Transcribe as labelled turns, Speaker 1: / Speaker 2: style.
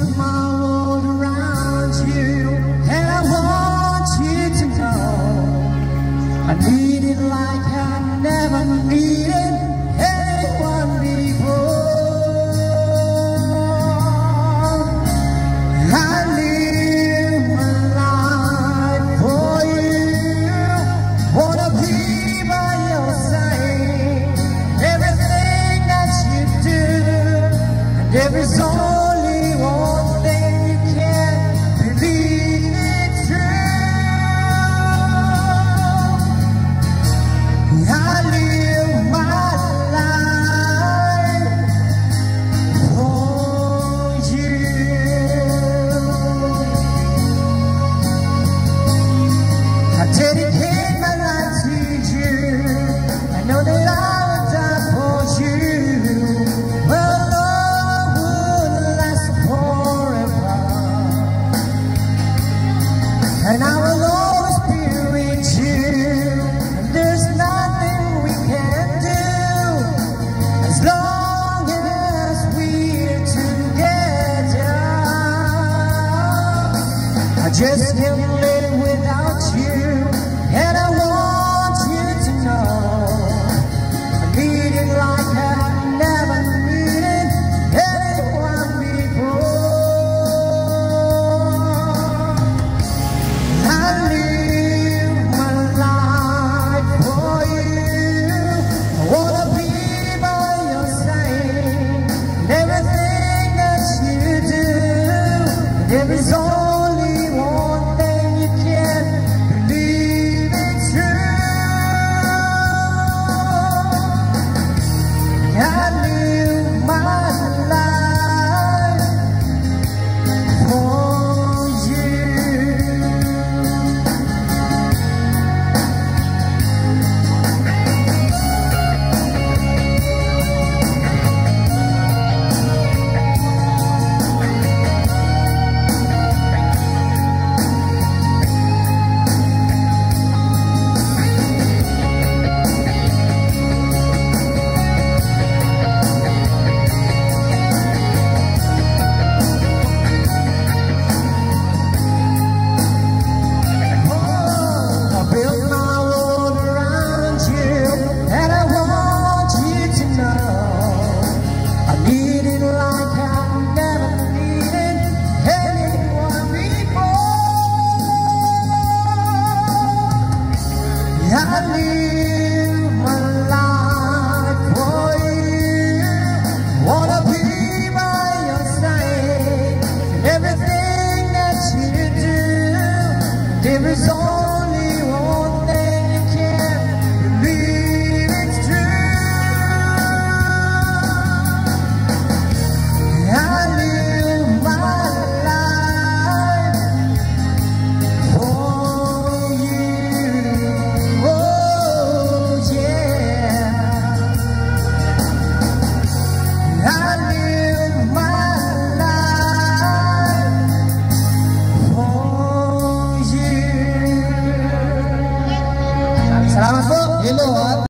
Speaker 1: to my just can't without you. And I want you to know I need you like I've never needed anyone before. I live my life for you. I wanna be by your side. Everything that you do, is live